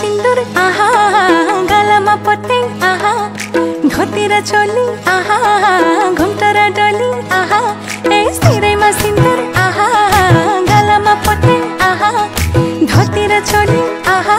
সিন্দুর, আহা গালামা পতে আহা ঘতিরা চলি, আহা, ঘুমটারা ডলি, আহা এই সিরে মা সিন্দুর, আহা গালামা পতে আহা ঘতিরা চলি, আহা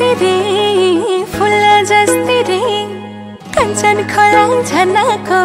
जस्तै रे फुल जस्तै रे कञ्चन खोला झनाको